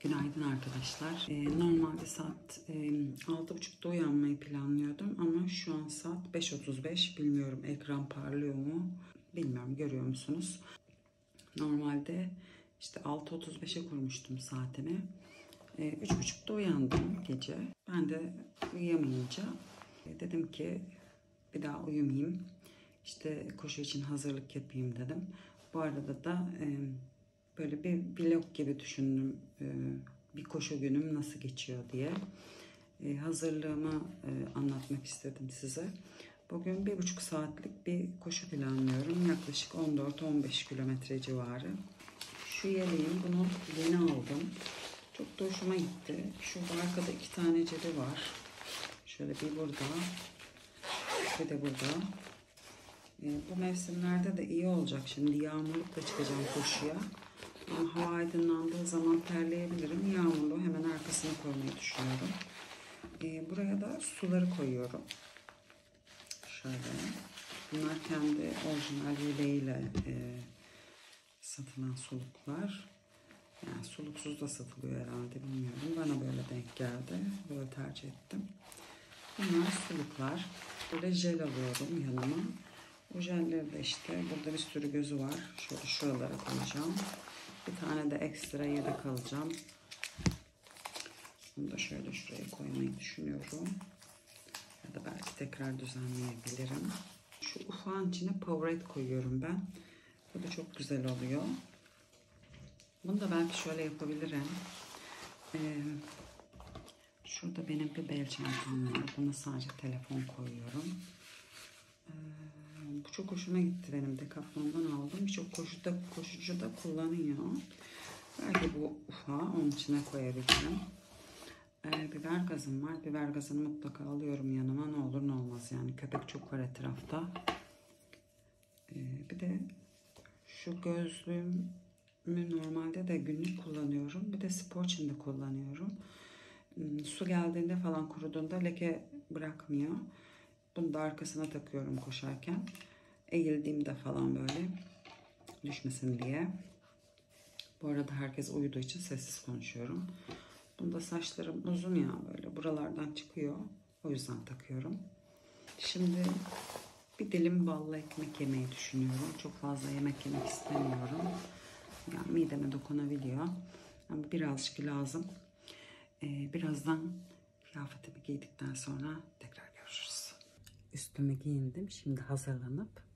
Günaydın arkadaşlar. Ee, normalde saat e, 6.30'da uyanmayı planlıyordum ama şu an saat 5.35. Bilmiyorum ekran parlıyor mu? Bilmiyorum görüyor musunuz? Normalde işte 6.35'e kurmuştum saatimi. Ee, 3.30'da uyandım gece. Ben de uyuyamayınca e, dedim ki bir daha uyumayayım. İşte koşu için hazırlık yapayım dedim. Bu arada da e, böyle bir vlog gibi düşündüm. E, bir koşu günüm nasıl geçiyor diye. E, hazırlığımı e, anlatmak istedim size. Bugün bir buçuk saatlik bir koşu planlıyorum. Yaklaşık 14-15 kilometre civarı. Şu yeleğim bunu yeni aldım. Çok da hoşuma gitti. Şurada arkada iki tane cebi var. Şöyle bir burada. Bir de burada. E, bu mevsimlerde de iyi olacak. Şimdi yağmurlukla çıkacağım koşuya. Ama hava aydınlandığı zaman terleyebilirim. Yağmurlu hemen arkasına koymayı düşünüyorum. E, buraya da suları koyuyorum. Şöyle. Bunlar kendi orijinal yüleğiyle e, satılan suluklar. Yani suluksuz da satılıyor herhalde bilmiyorum. Bana böyle denk geldi. Böyle tercih ettim. Bunlar suluklar. Böyle jel alıyorum yanıma. Bu jelleri de işte burada bir sürü gözü var. Şöyle şuralara koyacağım. Bir tane de ekstra yedek alacağım. Bunu da şöyle şuraya koymayı düşünüyorum. Ya da belki tekrar düzenleyebilirim. Şu ufağın içine Powerade koyuyorum ben. Bu da çok güzel oluyor. Bunu da belki şöyle yapabilirim. Ee, şurada benim bir bel çantam var. Buna sadece telefon koyuyorum. Bu çok hoşuma gitti benim. Decathlon'dan aldım. Birçok koşuda, koşucu da kullanıyor. Belki bu ufağı onun içine koyabilirim. Ee, biber gazım var. Biber gazını mutlaka alıyorum yanıma. Ne olur ne olmaz yani. Köpek çok var etrafta. Ee, bir de şu gözlüğümü normalde de günlük kullanıyorum. Bir de spor için de kullanıyorum. Hmm, Su geldiğinde falan kuruduğunda leke bırakmıyor. Bunu da arkasına takıyorum koşarken. Eğildiğimde falan böyle düşmesin diye. Bu arada herkes uyuduğu için sessiz konuşuyorum. Bunda saçlarım uzun ya böyle buralardan çıkıyor. O yüzden takıyorum. Şimdi bir dilim ballı ekmek yemeyi düşünüyorum. Çok fazla yemek yemek istemiyorum. Yani mideme dokunabiliyor. Ama birazcık lazım. Ee, birazdan kıyafetimi giydikten sonra tekrar görüşürüz. Üstümü giyindim. Şimdi hazırlanıp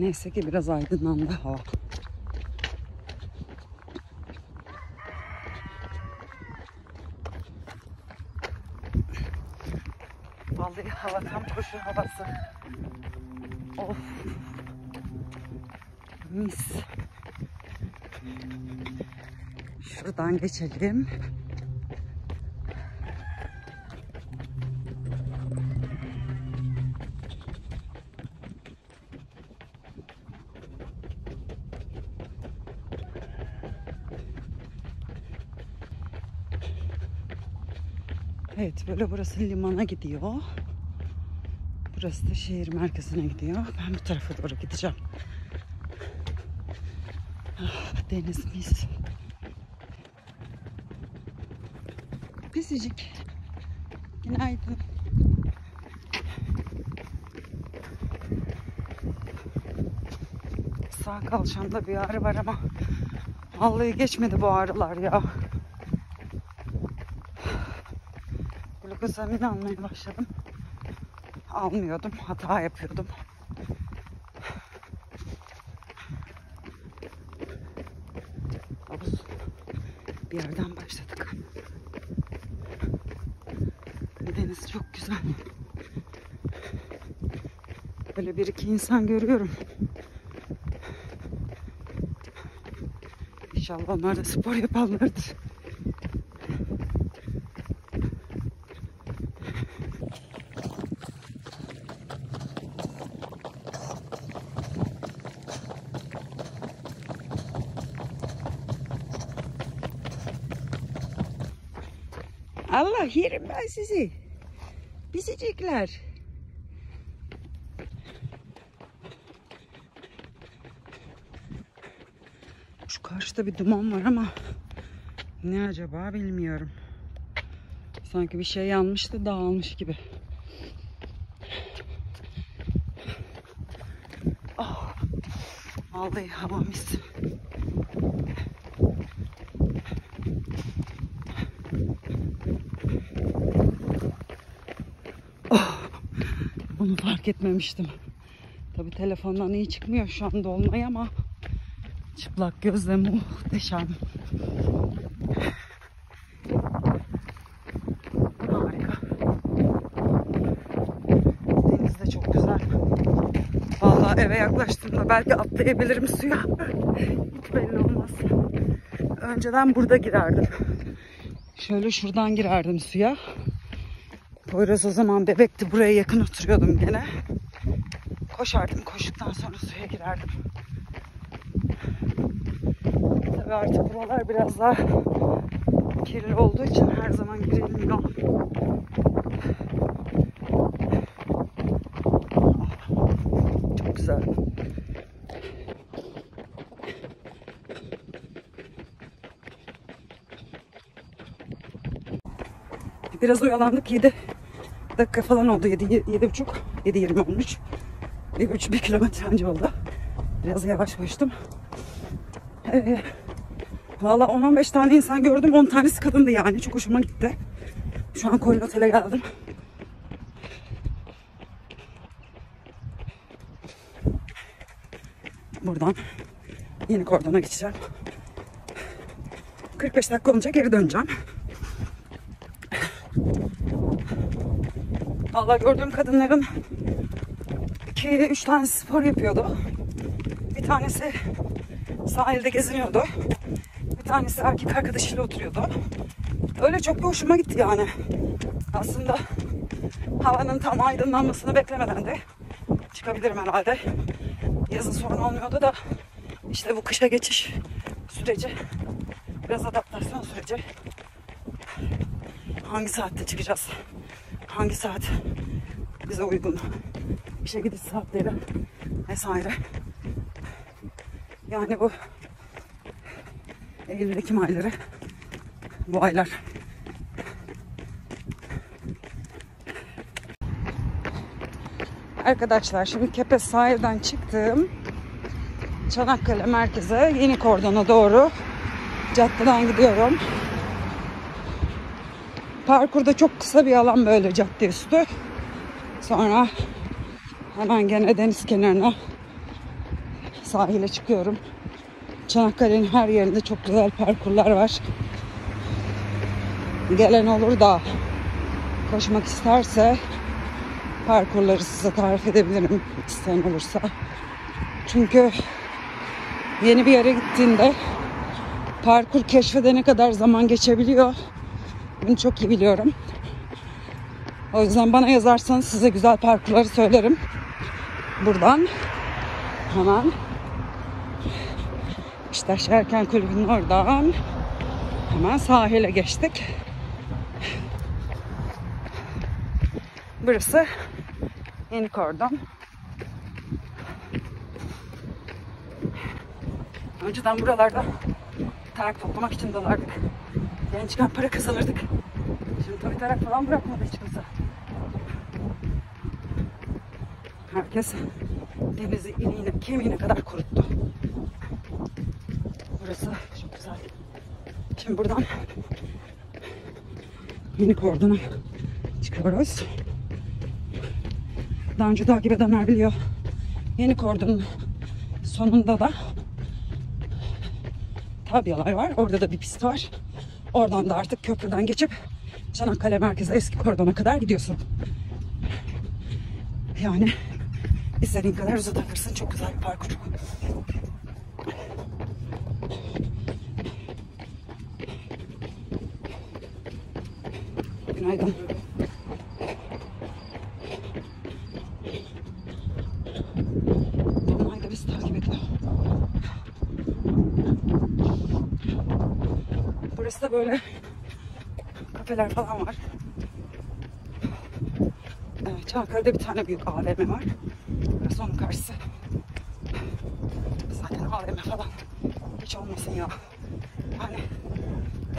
Neyse ki biraz aydınlandı hava. Vallahi hava tam koşu havası. Of. Mis. Şuradan geçelim. Evet böyle burası limana gidiyor. Burası da şehir merkezine gidiyor. Ben bu tarafa doğru gideceğim. Ah, deniz mis. Pisicik. Günaydın. Sağ kalçamda bir ağrı var ama vallahi geçmedi bu ağrılar ya. Glukozamin almaya başladım. Almıyordum. Hata yapıyordum. Havuz. Bir yerden başladık. Deniz çok güzel. Böyle bir iki insan görüyorum. İnşallah onlar da spor yapanlardır. Allah yerim ben sizi. Bizicikler. Şu karşıda bir duman var ama ne acaba bilmiyorum. Sanki bir şey yanmış da dağılmış gibi. Oh, vallahi hava mis. Bunu fark etmemiştim. Tabi telefondan iyi çıkmıyor şu anda olmayı ama çıplak gözle muhteşem. Harika. Deniz de çok güzel. Vallahi eve yaklaştığımda belki atlayabilirim suya. Hiç belli olmaz. Önceden burada girerdim. Şöyle şuradan girerdim suya. Poyraz o zaman bebekti. Buraya yakın oturuyordum gene. Koşardım. Koştuktan sonra suya girerdim. Tabii artık buralar biraz daha kirli olduğu için her zaman girilmiyor. Çok güzel. Biraz oyalandık. 7 dakika falan oldu. 7, 7 buçuk. 7 20 olmuş. Bir buçuk bir kilometre önce oldu. Biraz yavaş koştum. Ee, Valla 10-15 tane insan gördüm. 10 tanesi kadındı yani. Çok hoşuma gitti. Şu an Koyun Otel'e geldim. Buradan yeni kordona geçeceğim. 45 dakika olunca geri döneceğim. Valla gördüğüm kadınların iki üç tanesi spor yapıyordu. Bir tanesi sahilde geziniyordu. Bir tanesi erkek arkadaşıyla oturuyordu. Öyle çok bir hoşuma gitti yani. Aslında havanın tam aydınlanmasını beklemeden de çıkabilirim herhalde. Yazın sorun olmuyordu da işte bu kışa geçiş süreci biraz adaptasyon süreci. Hangi saatte çıkacağız? Hangi saat bize uygun? İşe gidiş saatleri vesaire. Yani bu Eylül Ekim ayları bu aylar Arkadaşlar şimdi Kepez sahilden çıktım. Çanakkale merkeze yeni kordona doğru caddeden gidiyorum. Parkurda çok kısa bir alan böyle cadde üstü. Sonra hemen gene deniz kenarına sahile çıkıyorum. Çanakkale'nin her yerinde çok güzel parkurlar var. Gelen olur da koşmak isterse parkurları size tarif edebilirim isteyen olursa. Çünkü yeni bir yere gittiğinde parkur keşfedene kadar zaman geçebiliyor. Bunu çok iyi biliyorum. O yüzden bana yazarsanız size güzel parkurları söylerim. Buradan hemen işte Şerken Kulübü'nün oradan hemen sahile geçtik. Burası yeni kordon. Önceden buralarda tarak toplamak için dalardık. Gençken para kazanırdık. Şimdi tabii tarak falan bırakmadı hiç kimse. Herkes denizi iliğine, kemiğine kadar kuruttu. Burası çok güzel. Şimdi buradan yeni kordona çıkıyoruz. Daha önce takip edenler biliyor. Yeni kordonun sonunda da tabyalar var. Orada da bir pist var. Oradan da artık köprüden geçip Çanakkale merkeze eski kordona kadar gidiyorsun. Yani istediğin kadar uzatabilirsin. Çok güzel bir parkur. Günaydın. Dolunay da bizi takip ediyor. Burası da böyle kafeler falan var. Evet, Çanakkale'de bir tane büyük AVM var. Burası onun karşısı. Zaten AVM falan hiç olmasın ya. Yani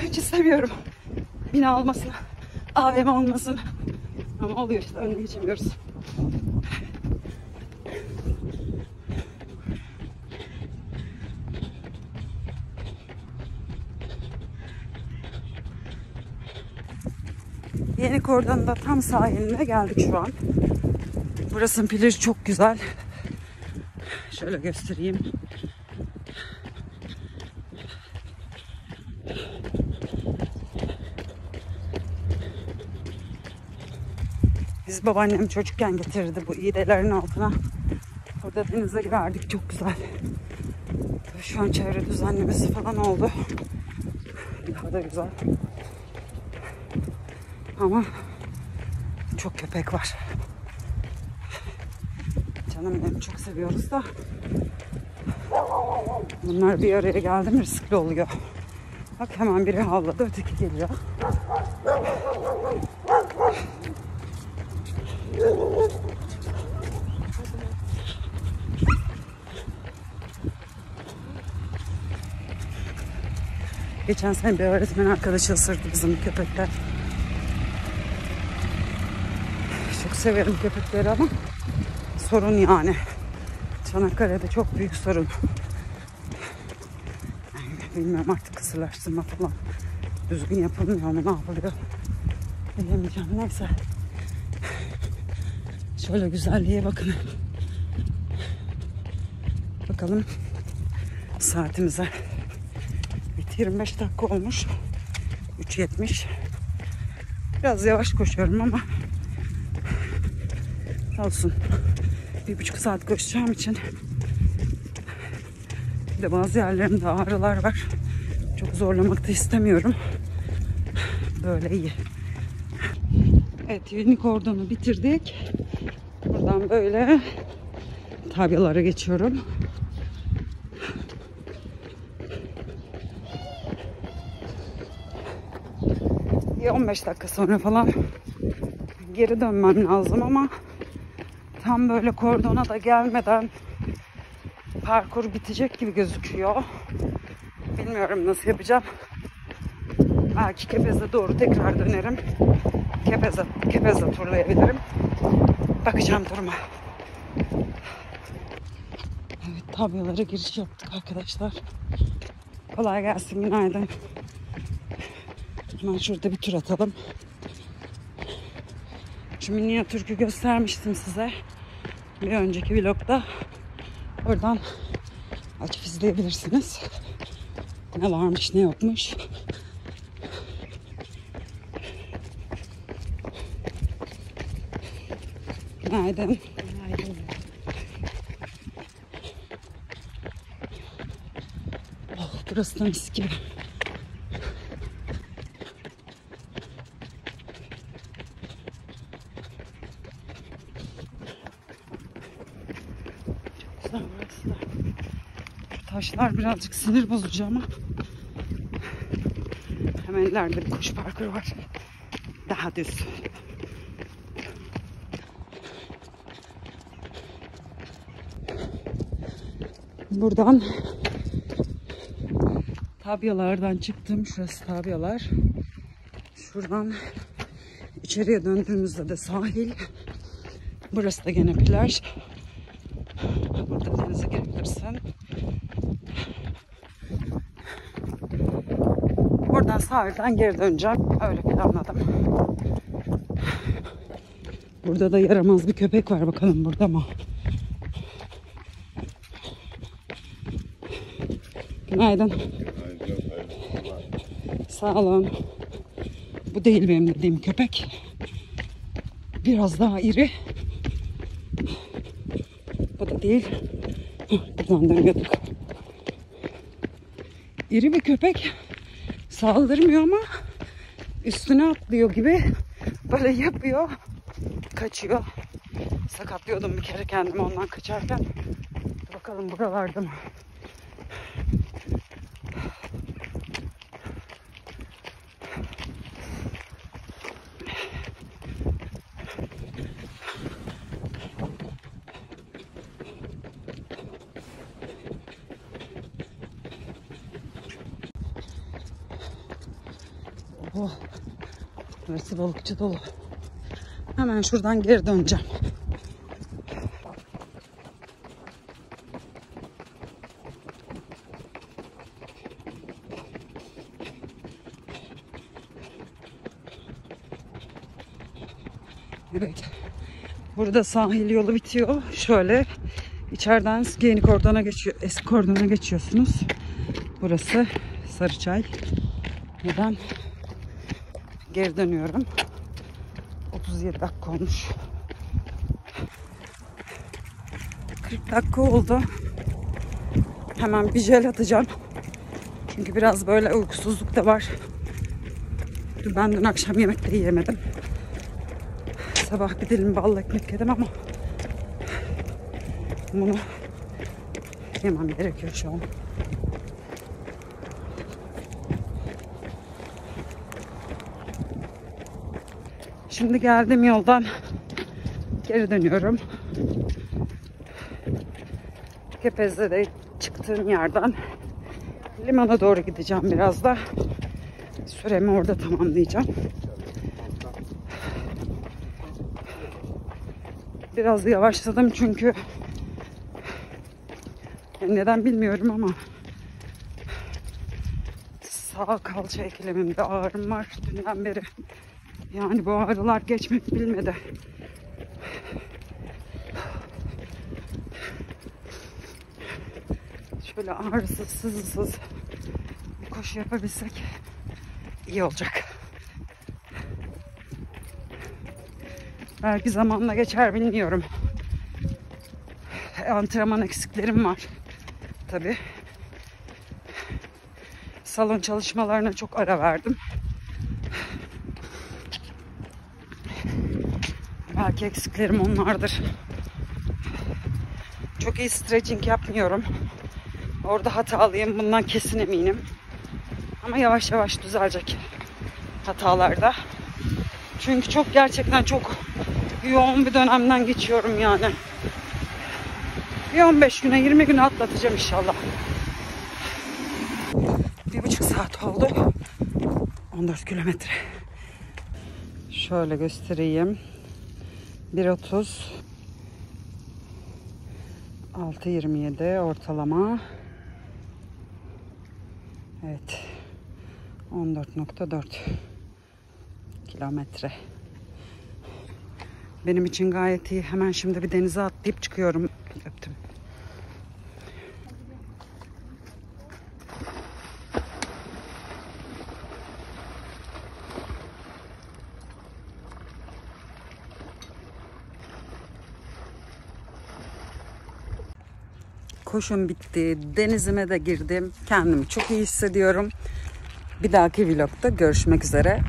hiç istemiyorum. Bina olmasın. AVM olmasın. Ama oluyor işte önüne geçemiyoruz. Yeni kordonun da tam sahiline geldik şu an. Burasının plajı çok güzel. Şöyle göstereyim. Biz babaannem çocukken getirirdi bu iğdelerin altına. Burada denize girerdik çok güzel. Şu an çevre düzenlemesi falan oldu. Daha da güzel. Ama çok köpek var. Benim çok seviyoruz da. Bunlar bir araya geldi mi riskli oluyor. Bak hemen biri havladı öteki geliyor. Geçen sene bir öğretmen arkadaşı ısırdı bizim köpekler. Çok severim köpekleri ama sorun yani. Çanakkale'de çok büyük sorun. Bilmiyorum artık kısırlaştırma falan düzgün yapılmıyor mu ne yapılıyor bilemeyeceğim neyse. Şöyle güzelliğe bakın. Bakalım saatimize. Bitti 25 dakika olmuş. 3.70. Biraz yavaş koşuyorum ama olsun. Bir buçuk saat koşacağım için bir de bazı yerlerimde ağrılar var. Çok zorlamak da istemiyorum. Böyle iyi. Evet yeni kordonu bitirdik. Buradan böyle tabyalara geçiyorum. Bir 15 dakika sonra falan geri dönmem lazım ama tam böyle kordona da gelmeden parkur bitecek gibi gözüküyor. Bilmiyorum nasıl yapacağım. Belki Kepez'e doğru tekrar dönerim. Kepez'e, Kepez'e turlayabilirim. Bakacağım duruma. Evet tabyalara giriş yaptık arkadaşlar. Kolay gelsin günaydın. Hemen şurada bir tur atalım. Şu minyatürkü göstermiştim size. Bir önceki vlogda. Oradan Açıp izleyebilirsiniz. Ne varmış ne yokmuş. Günaydın. Günaydın. Oh, burası da mis gibi. Çok güzel burası da. Şu taşlar birazcık sinir bozucu ama hemen ileride bir koşu parkuru var. Daha düz. Buradan Tabyalardan çıktım. Şurası tabyalar. Şuradan içeriye döndüğümüzde de sahil. Burası da gene plaj. Burada denize girebilirsin. Oradan sahilden geri döneceğim. Öyle planladım. Burada da yaramaz bir köpek var. Bakalım burada mı? Günaydın. Sağ olun. Bu değil benim dediğim köpek. Biraz daha iri. Değil. Buradan dönüyorduk. İri bir köpek. Saldırmıyor ama üstüne atlıyor gibi böyle yapıyor. Kaçıyor. Sakatlıyordum bir kere kendimi ondan kaçarken. Bakalım buralarda mı? Burası balıkçı dolu. Hemen şuradan geri döneceğim. Evet. Burada sahil yolu bitiyor. Şöyle içeriden yeni kordona geçiyor. Eski kordona geçiyorsunuz. Burası Sarıçay. Ve ben geri dönüyorum. 37 dakika olmuş. 40 dakika oldu. Hemen bir jel atacağım. Çünkü biraz böyle uykusuzluk da var. Ben dün akşam yemek de yiyemedim. Sabah bir dilim ballı ekmek yedim ama bunu yemem gerekiyor şu an. Şimdi geldim yoldan geri dönüyorum. Kepez'de de çıktığım yerden limana doğru gideceğim biraz da. Süremi orada tamamlayacağım. Biraz yavaşladım çünkü neden bilmiyorum ama sağ kalça eklemimde ağrım var dünden beri. Yani bu ağrılar geçmek bilmedi. Şöyle ağrısız, sızısız bir koşu yapabilsek iyi olacak. Belki zamanla geçer bilmiyorum. Antrenman eksiklerim var. Tabii. Salon çalışmalarına çok ara verdim. Belki eksiklerim onlardır. Çok iyi stretching yapmıyorum. Orada hatalıyım. Bundan kesin eminim. Ama yavaş yavaş düzelecek hatalarda. Çünkü çok gerçekten çok yoğun bir dönemden geçiyorum yani. Bir 15 güne 20 güne atlatacağım inşallah. Bir buçuk saat oldu. 14 kilometre. Şöyle göstereyim. 1.30 6.27 ortalama. Evet. 14.4 kilometre. Benim için gayet iyi. Hemen şimdi bir denize atlayıp çıkıyorum. Öptüm. Koşum bitti. Denizime de girdim. Kendimi çok iyi hissediyorum. Bir dahaki vlogda görüşmek üzere.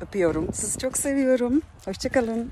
Öpüyorum. Sizi çok seviyorum. Hoşçakalın.